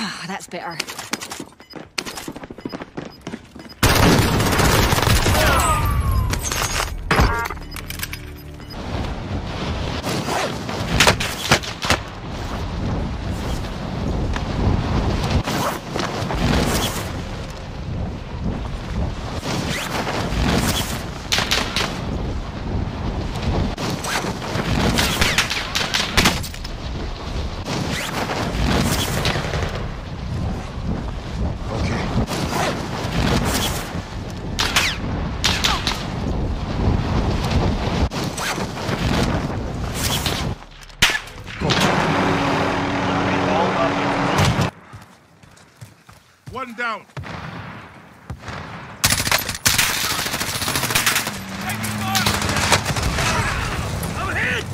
Ah, that's better. One down. I'm hit!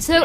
So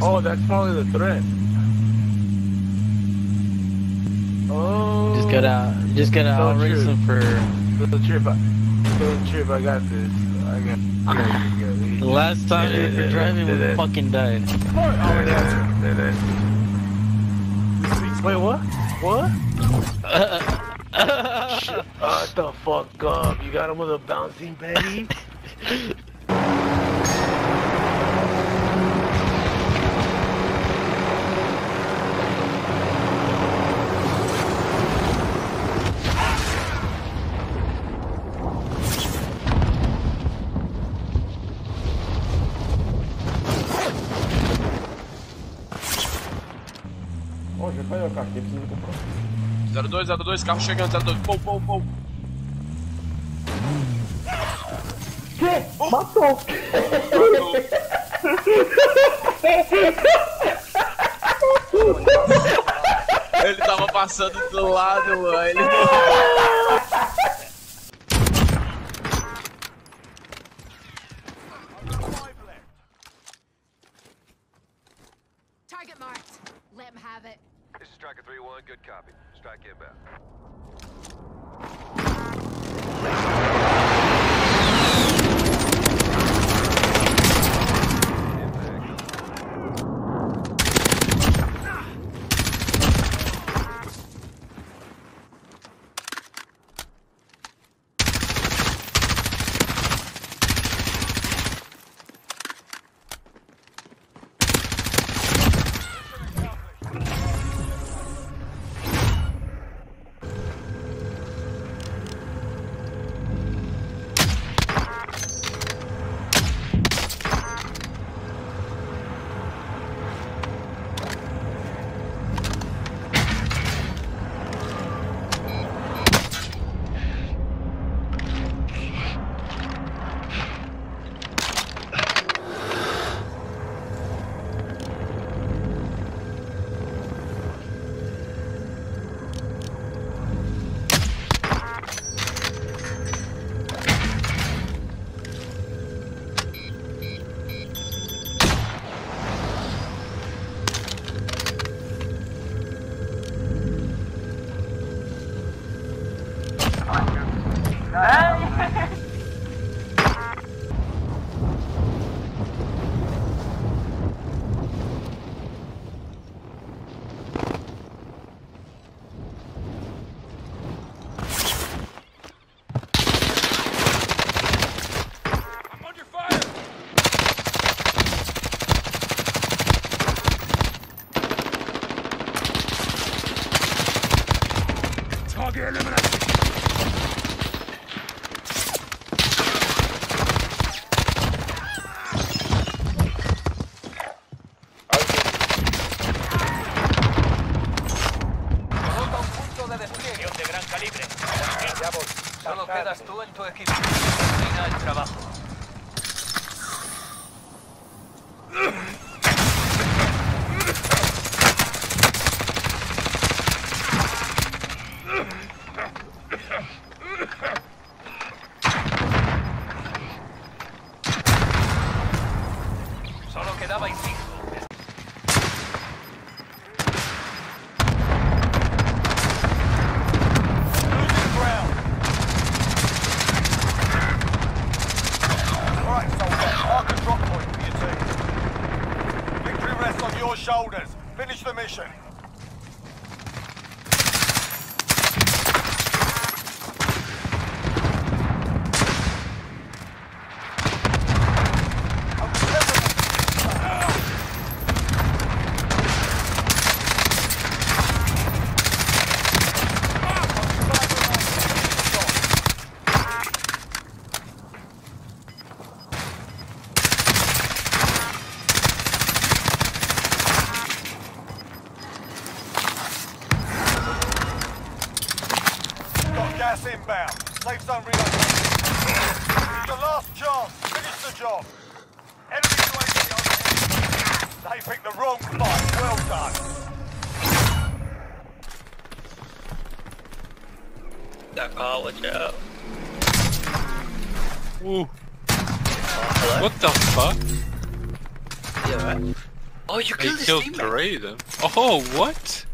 Oh, that's probably the threat. Oh. Just gotta, just gotta So outrace him for Little trip, I, trip, I got this. I got. the last time we were driving. We it. fucking died. Oh, yeah. Wait, what? What? Shut the fuck up. You got him with a bouncing baby? Ó, já caiu a caixa, eu preciso comprar. 02, 02, carro chegando, 02. Pou, pou, pou. Matou! Ele tava passando do lado, mano. Ele... Target marked. Let him have it. This is Striker 3-1, good copy. Strike inbound. Caught, watch out. Ooh. What the fuck? Yeah, right. Oh, you They killed killed three of them. Oh, what?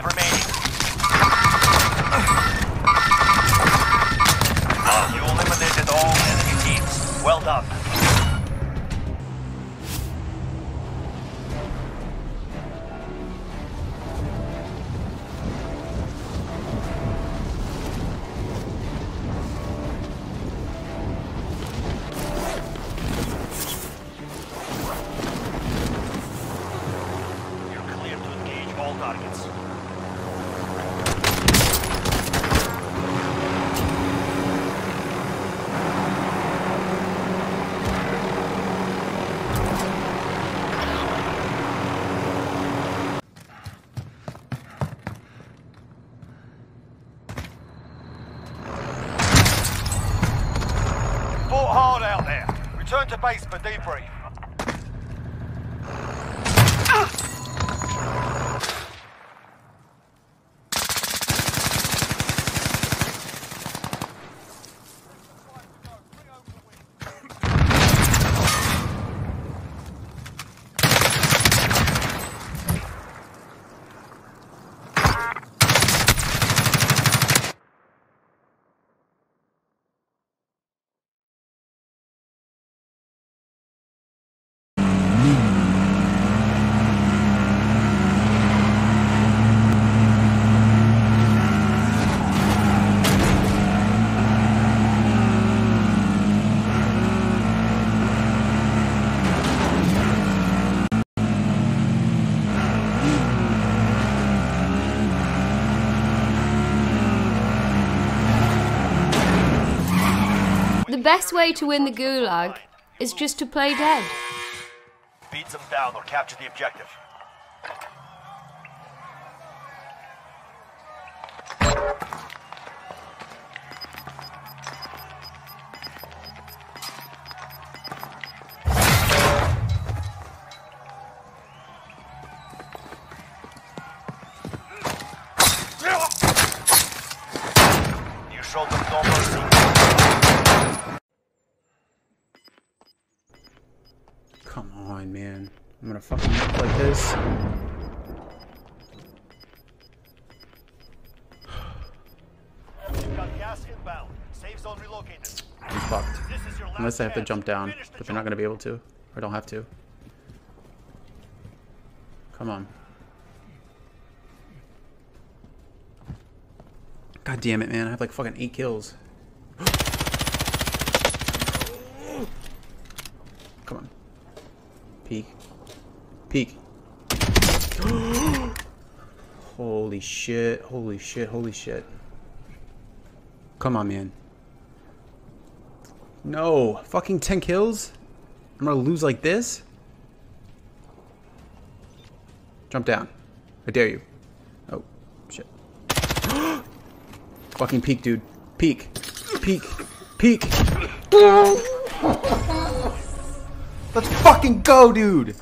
Five remaining. Base for debrief. The best way to win the Gulag is just to play dead. Beat them down or capture the objective. On, man. I'm gonna fucking look like this. You've got gas inbound. Safe zone relocated. I'm fucked. This is your last Unless I have to jump down, but they're not gonna be able to. Or don't have to. Come on. God damn it, man. I have like fucking eight kills. Come on. Peek. Peek. holy shit. Holy shit. Holy shit. Come on, man. No. Fucking 10 kills? I'm gonna lose like this? Jump down. I dare you. Oh, shit. Fucking peek, dude. Peek. Peek. Peek. Let's fucking go, dude!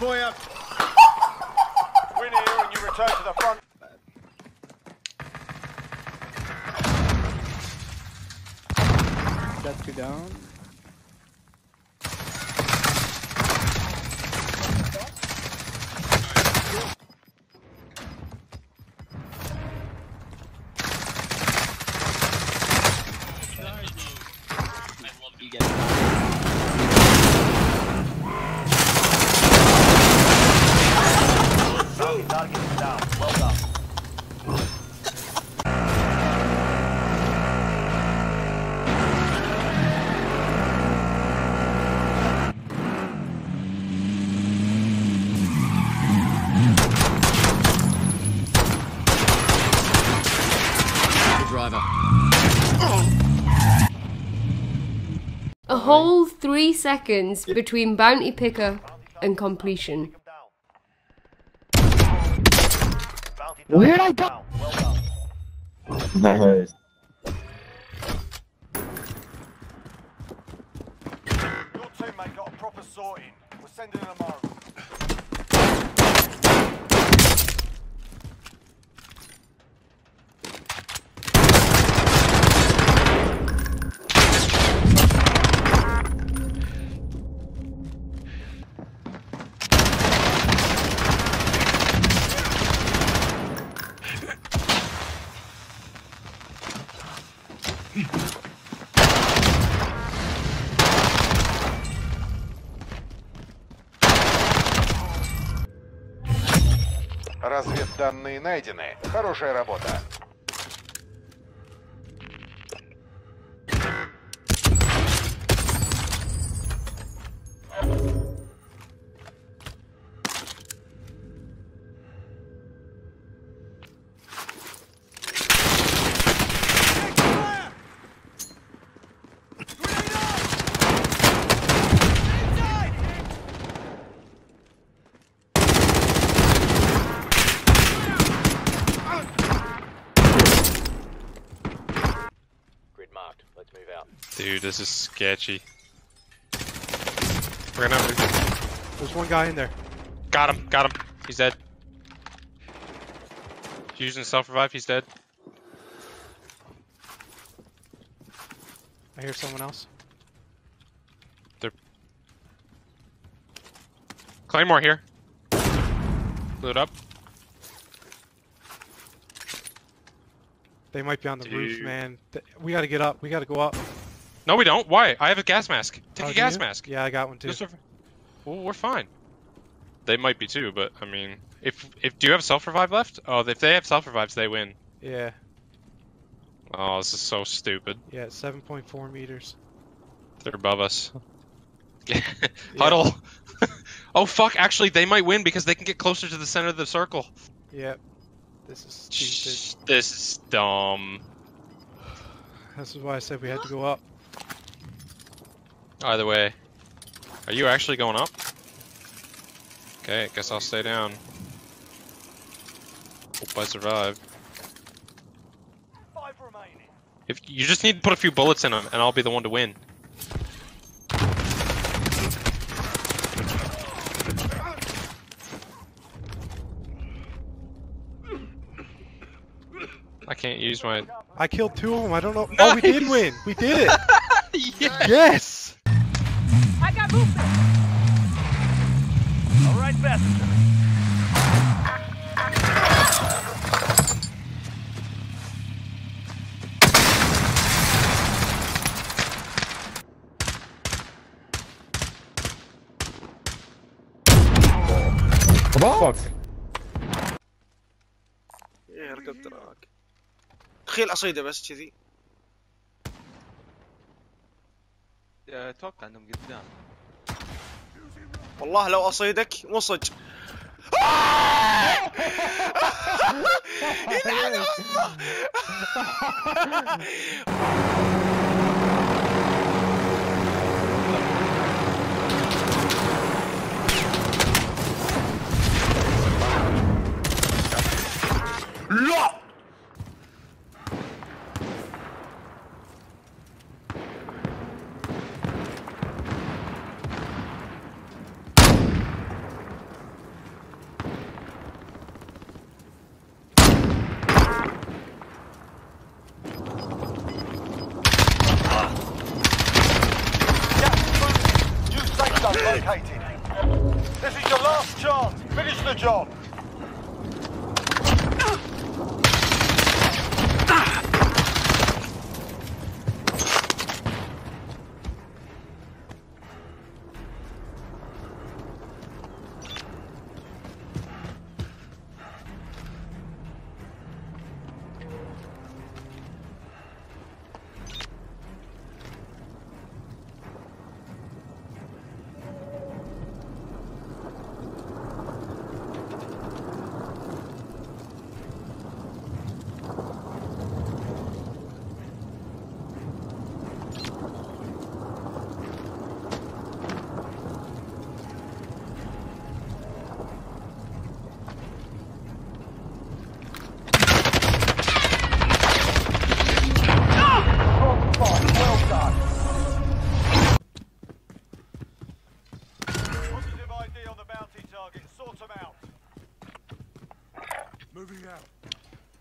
Got him for you. Win here and you return to the front. Got two down. A whole three seconds between bounty picker and completion. Where'd I go? down. Well. Nice. Your teammate got a proper sorting. We're sending them home. Разведданные найдены. Хорошая работа. Dude, this is sketchy. We're gonna have There's one guy in there. Got him, got him. He's dead. Using self revive, he's dead. I hear someone else. There. Claymore here. Blew it up. They might be on the roof, man. We gotta get up. We gotta go up. No, we don't. Why? I have a gas mask. Take Oh, a gas you? mask. Yeah, I got one too. Go surf- Well, we're fine. They might be too, but I mean, if if do you have self revive left? Oh, if they have self revives, they win. Yeah, Oh, this is so stupid. yeah, it's 7.4 meters. They're above us. Huddle. oh fuck! Actually, they might win because they can get closer to the center of the circle. Yep. This is stupid. This is dumb. This is why I said we had to go up. Either way, are you actually going up? Okay, I guess I'll stay down. Hope I survive. Five remaining. If you just need to put a few bullets in them, and I'll be the one to win. I can't use my. I killed two of them. I don't know. Oh, we did win. We did it. yes. yes. Passenger. Fuck. إيه هليكوبترك تخيل أصيدة بس كذي أتوقع إنهم قدام والله لو أصيدك مصج يلعن New located. This is your last chance. Finish the job.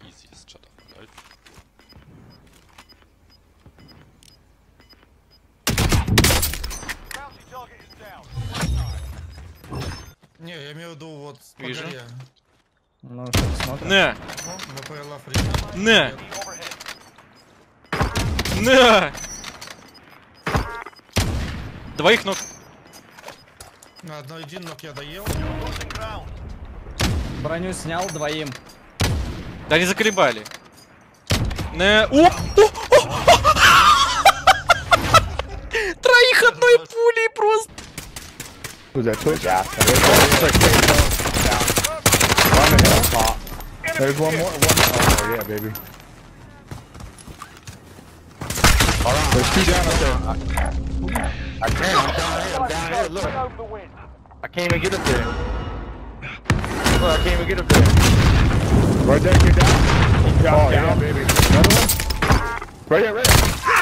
Easy ist shut off my life. Не, я имею в виду вот Вижу. Погоря. Ну, смотрим. На! На! На! Двоих ног. На одно один ног я доел. Броню снял двоим. Да они заколебали. Не... О! О! О! Троих одной пулей просто. There's one more. One. Oh yeah, baby. There's two down up there. I can't. I'm down here. I'm down here. Look. Bring home the win. I can't even get up there. Look, I can't even get up there. Right there, get down. Oh yeah, baby. Another one. Right here, right here.